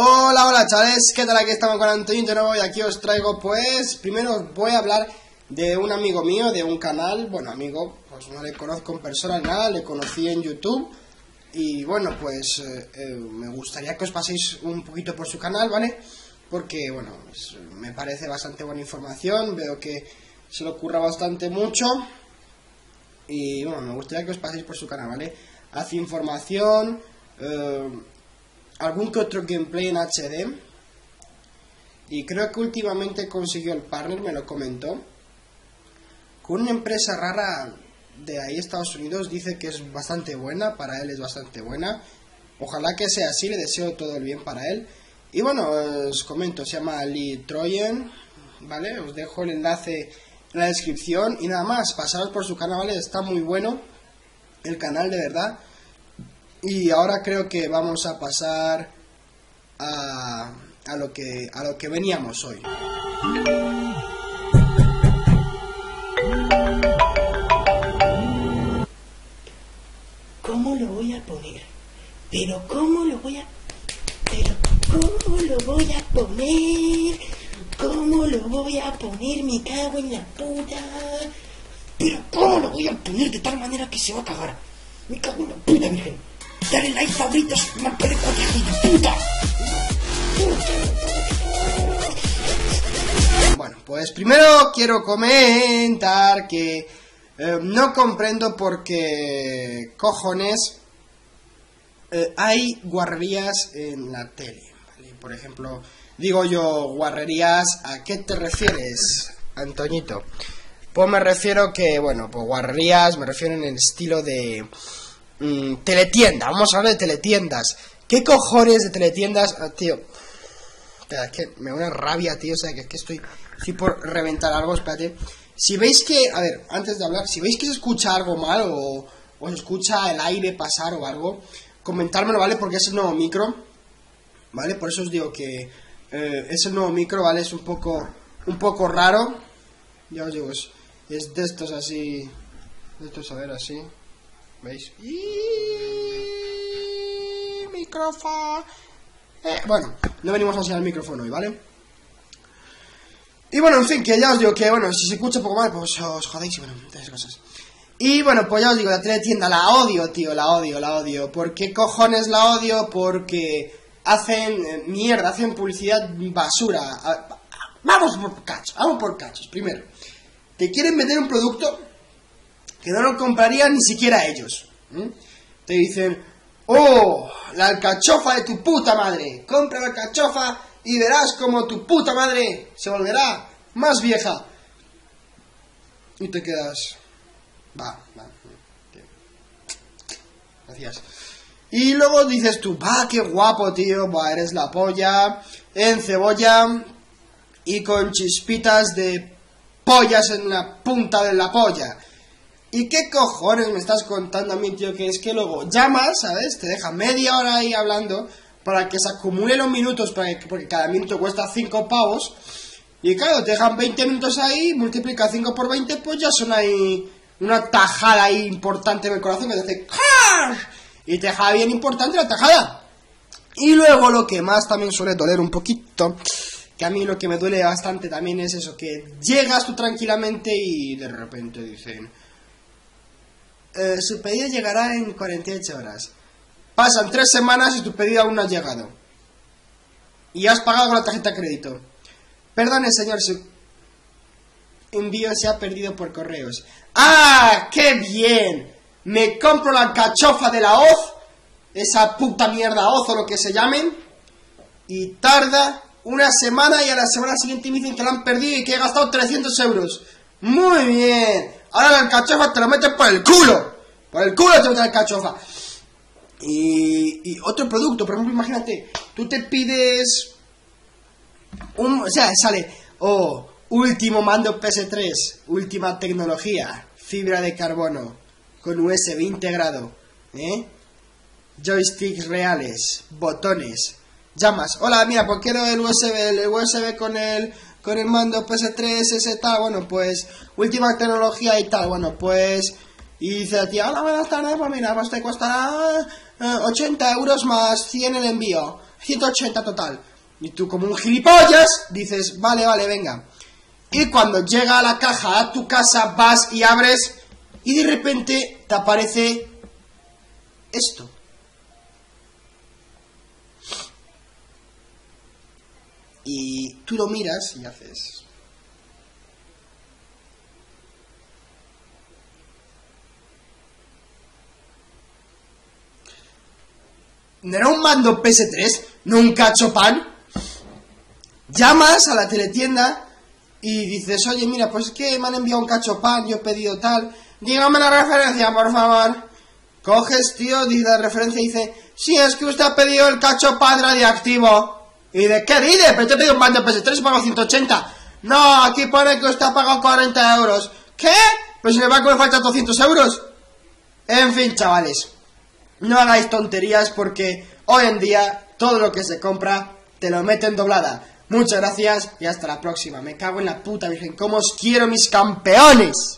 Hola, hola chavales, ¿qué tal? Aquí estamos con Antonio de nuevo y aquí os traigo pues, primero voy a hablar de un amigo mío, de un canal, bueno amigo, pues no le conozco en persona nada, le conocí en YouTube y bueno, pues eh, eh, me gustaría que os paséis un poquito por su canal, ¿vale? Porque bueno, pues, me parece bastante buena información, veo que se le ocurra bastante mucho y bueno, me gustaría que os paséis por su canal, ¿vale? Hace información... Eh, algún que otro gameplay en HD. Y creo que últimamente consiguió el partner, me lo comentó. Con una empresa rara de ahí Estados Unidos, dice que es bastante buena, para él es bastante buena. Ojalá que sea así, le deseo todo el bien para él. Y bueno, os comento, se llama Lee Troyen, ¿vale? Os dejo el enlace en la descripción y nada más, pasaros por su canal, ¿vale? Está muy bueno el canal, de verdad. Y ahora creo que vamos a pasar a, a, lo, que, a lo que veníamos hoy. ¿Cómo lo voy a poner? Pero ¿cómo lo voy a... Pero ¿cómo lo voy a poner? ¿Cómo lo voy a poner? Me cago en la puta. Pero ¿cómo lo voy a poner de tal manera que se va a cagar? Me cago en la puta, virgen. Dale like, favoritos, marca de puta. Bueno, pues primero quiero comentar que eh, no comprendo por qué cojones eh, hay guarrerías en la tele. Por ejemplo, digo yo guarrerías, ¿a qué te refieres, Antoñito? Pues me refiero que, bueno, pues guarrerías, me refiero en el estilo de Mm, teletienda, vamos a hablar de teletiendas. ¿Qué cojones de teletiendas, ah, tío? Es que me da una rabia, tío. O sea, que es que estoy, estoy por reventar algo, espérate. Si veis que, a ver, antes de hablar, si veis que se escucha algo mal o, o se escucha el aire pasar o algo, comentármelo, ¿vale? Porque es el nuevo micro, ¿vale? Por eso os digo que eh, es el nuevo micro, ¿vale? Es un poco, un poco raro. Ya os digo, es, es de estos así, de estos, a ver, así. ¿Veis? Y... Micrófono. Eh, bueno, no venimos a enseñar el micrófono hoy, ¿vale? Y bueno, en fin, que ya os digo que, bueno, si se escucha un poco mal, pues os jodéis y bueno, esas cosas. Y bueno, pues ya os digo, la teletienda la odio, tío, la odio, la odio. ¿Por qué cojones la odio? Porque hacen eh, mierda, hacen publicidad basura. Vamos por cachos, vamos por cachos. Primero, te quieren vender un producto que no lo comprarían ni siquiera ellos. Te dicen, oh, la alcachofa de tu puta madre, compra la alcachofa y verás como tu puta madre se volverá más vieja. Y te quedas, va, va. Gracias. Y luego dices tú, va, qué guapo, tío, va, eres la polla, en cebolla y con chispitas de pollas en la punta de la polla. ¿Y qué cojones me estás contando a mí, tío? Que es que luego llamas, ¿sabes? Te deja media hora ahí hablando para que se acumule los minutos, para porque cada minuto cuesta 5 pavos. Y claro, te dejan 20 minutos ahí, multiplica 5 por 20, pues ya son ahí una tajada ahí importante en el corazón que te hace Y te deja bien importante la tajada. Y luego lo que más también suele doler un poquito, que a mí lo que me duele bastante también es eso, que llegas tú tranquilamente y de repente dicen eh, su pedido llegará en 48 horas. Pasan tres semanas y tu pedido aún no ha llegado. Y has pagado con la tarjeta de crédito. Perdone, señor, su envío se ha perdido por correos. ¡Ah! ¡Qué bien! Me compro la cachofa de la hoz, esa puta mierda hoz o lo que se llamen, y tarda una semana y a la semana siguiente me dicen que la han perdido y que he gastado 300 euros. Muy bien. Ahora la alcachofa te la metes por el culo. Por el culo te metes la alcachofa. Y, otro producto, por ejemplo, imagínate, tú te pides un, o sea, sale, oh, último mando PS3, última tecnología, fibra de carbono, con USB integrado, ¿eh? Joysticks reales, botones, llamas. Hola, mira, ¿por qué no el USB, el USB con el con el mando PS3, ese tal, bueno, pues última tecnología y tal, bueno, pues... Y dice la tía, hola, buenas tardes, pues mira, pues te costará 80 eh, euros más 100 el envío. 180 total. Y tú como un gilipollas dices, vale, vale, venga. Y cuando llega a la caja a tu casa vas y abres y de repente te aparece esto. Y tú lo miras y haces... ¿No era un mando PS3? ¿No un cacho pan? Llamas a la teletienda y dices, oye, mira, pues es que me han enviado un cacho pan, yo he pedido tal. Dígame la referencia, por favor. Coges, tío, dice la referencia y dice, sí, es que usted ha pedido el cacho pan radioactivo. ¿Y de qué dice? Pero te he pedido un mando PS3 y pago 180. No, aquí pone que usted ha pagado 40 euros. ¿Qué? Pues si me va a comer falta 200 euros. En fin, chavales. No hagáis tonterías porque hoy en día todo lo que se compra te lo meten doblada. Muchas gracias y hasta la próxima. Me cago en la puta virgen. ¿Cómo os quiero mis campeones?